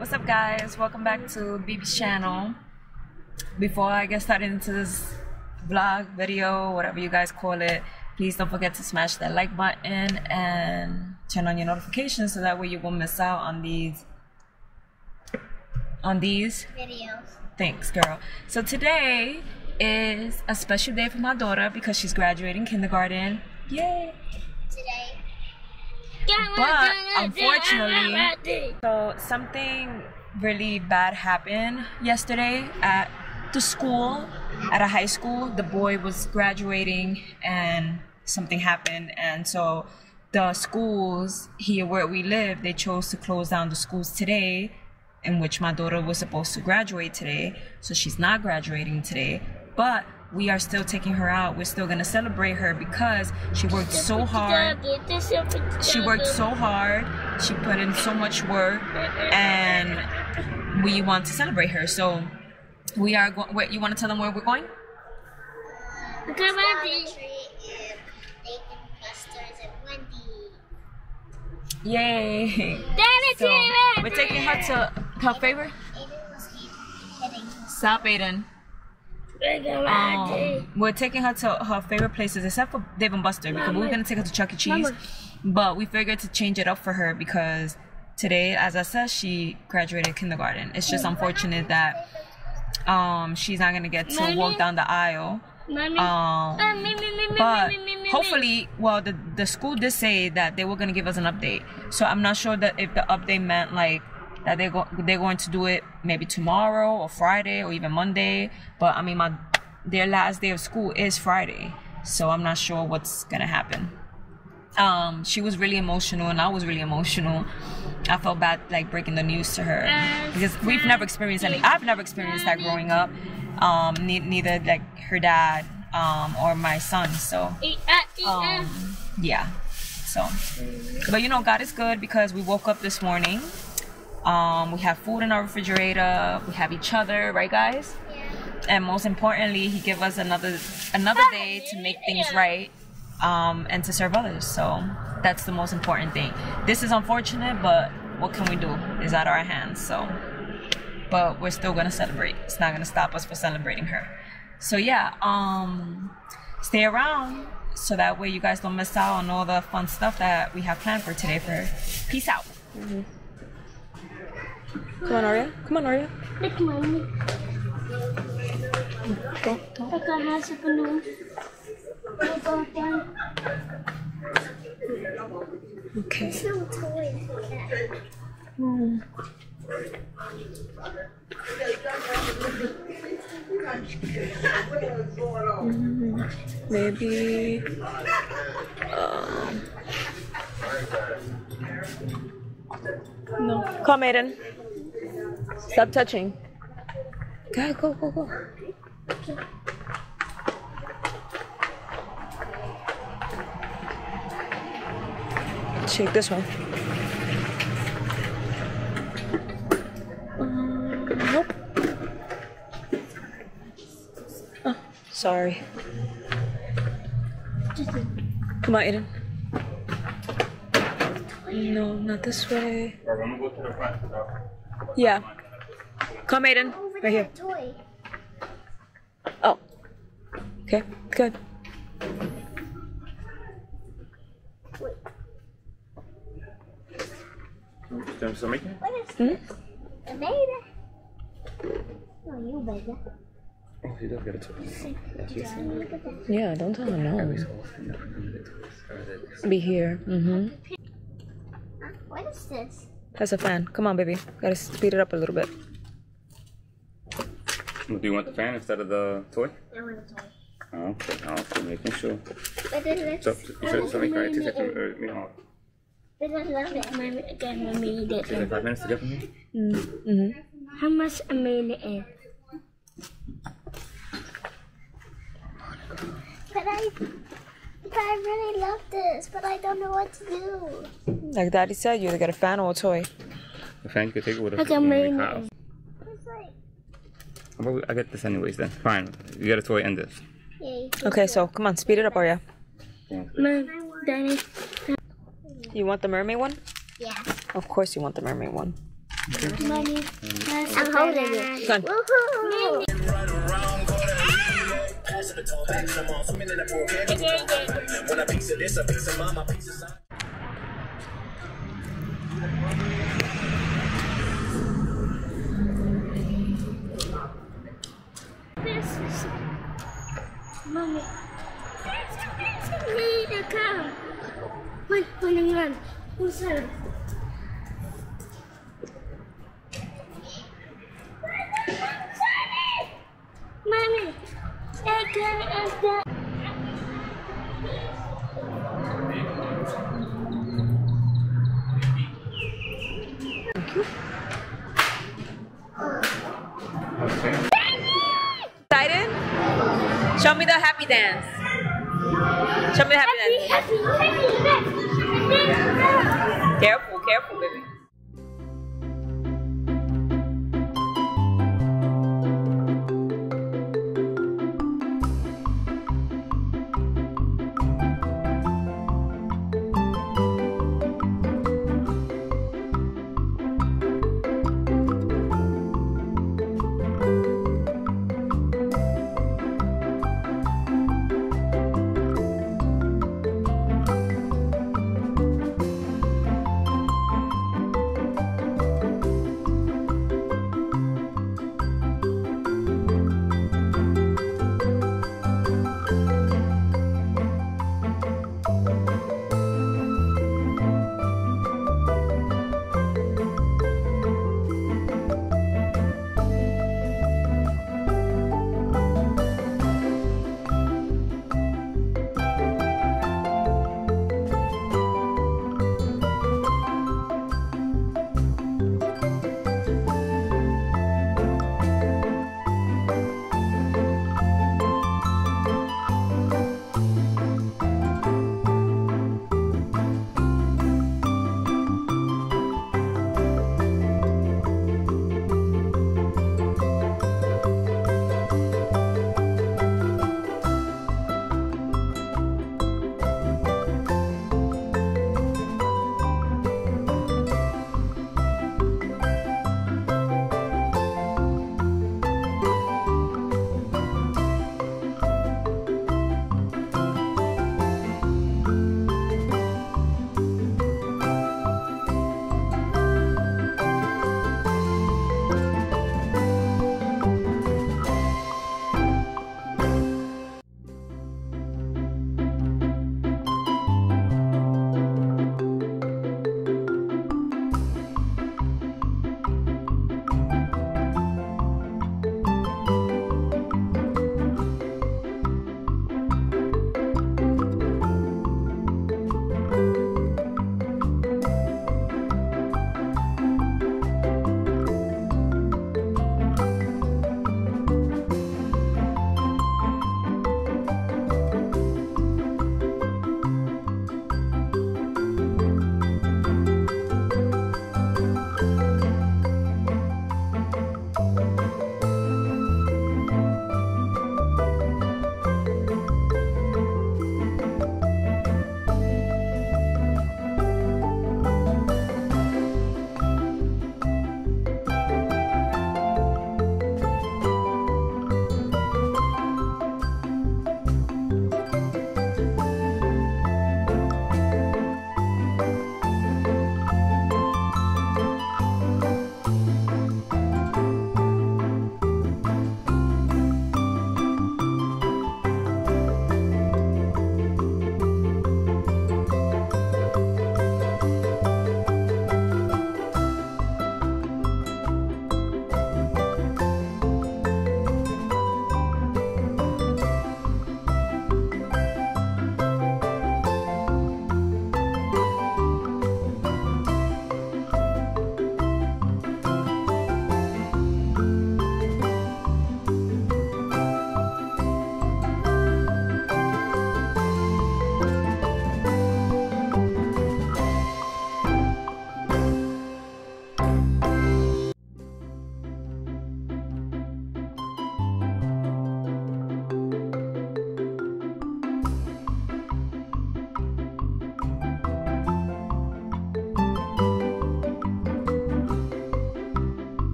What's up guys? Welcome back to BB's channel. Before I get started into this vlog, video, whatever you guys call it, please don't forget to smash that like button and turn on your notifications so that way you won't miss out on these on these videos. Thanks, girl. So today is a special day for my daughter because she's graduating kindergarten. Yay! Today, But unfortunately, so something really bad happened yesterday at the school, at a high school. The boy was graduating and something happened, and so the schools here where we live, they chose to close down the schools today, in which my daughter was supposed to graduate today. So she's not graduating today, but we are still taking her out. We're still gonna celebrate her because she worked so hard. She worked so hard. She put in so much work and we want to celebrate her. So we are going wait you want to tell them where we're going? Dollar Tree and Dave and Buster's and yay. So we're taking her to her favorite? Aiden was hitting stop aiden um, we're taking her to her favorite places except for Dave and Buster because we were gonna take her to Chuck E. Cheese, but we figured to change it up for her because today, as I said, she graduated kindergarten. It's just unfortunate that um she's not gonna get to walk down the aisle. Um, but hopefully, well, the the school did say that they were gonna give us an update. So I'm not sure that if the update meant like that they go they're going to do it maybe tomorrow or Friday or even Monday. But I mean, my their last day of school is Friday, so I'm not sure what's gonna happen. Um, she was really emotional, and I was really emotional. I felt bad like breaking the news to her because we've never experienced any. I've never experienced that growing up. Um, ne- neither like her dad um, or my son. So um, yeah. So, but you know, God is good because we woke up this morning. Um, we have food in our refrigerator. We have each other, right, guys? And most importantly, He gave us another another day to make things right um, and to serve others. So that's the most important thing. This is unfortunate, but what can we do? It's out of our hands. So, but we're still gonna celebrate. It's not gonna stop us from celebrating her. So yeah, um, stay around so that way you guys don't miss out on all the fun stuff that we have planned for today. For her. peace out. Come on, Arya. Come on, Arya. Look, mommy. Go. go. I got house of balloon. I go down. Okay. no toys for that. Maybe. Um, no. Come, Aiden. Stop touching. Go, go, go, go. Shake this one. Um, nope. Oh, sorry. Come on, Aiden. No, not this way. Yeah. Come, Aiden. Over Right here. toy. Oh. Okay, good. Them still making? What is Hmm? this? I made it. Oh, you made it. Oh, he does get it too. Look at that. Yeah, don't tell him no. so often, you know, it is. Or Be here. Mm-hmm. What is this? That's a fan. Come on, baby. Gotta speed it up a little bit. Do you want the fan instead of the toy? I want a toy. Oh, okay. Okay. Making sure. But then let's. So, so, so make right. It takes like, uh, you know, But I love it. Mommy, again, mommy did takes like it. five minutes to get from here. Mm-hmm. How much I made it in? But I. But I really love this, but I don't know what to do. Like Daddy said, you either get a fan or a toy. The fan, you can take it with a I well, I get this anyways then. Fine. You get a toy and this. Okay, so come on, speed it up, Arya. You want the mermaid one? Yeah. Of course you want the mermaid one. I'm holding it. Come on. When a piece of this, a piece of mama, piece of Mami. Hindi ka. Wait, palingan. Pulsar. Mami, I can't ask that. dance. Show me the happy, happy dance. Happy, happy, happy. Careful, careful, baby.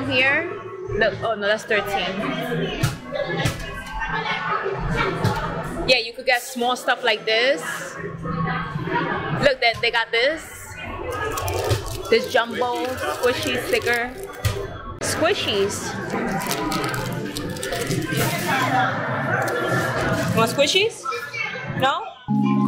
Down here. Look, oh no, that's 13. Yeah, you could get small stuff like this. Look, that they got this. This jumbo squishy sticker. Squishies. Want squishies? No?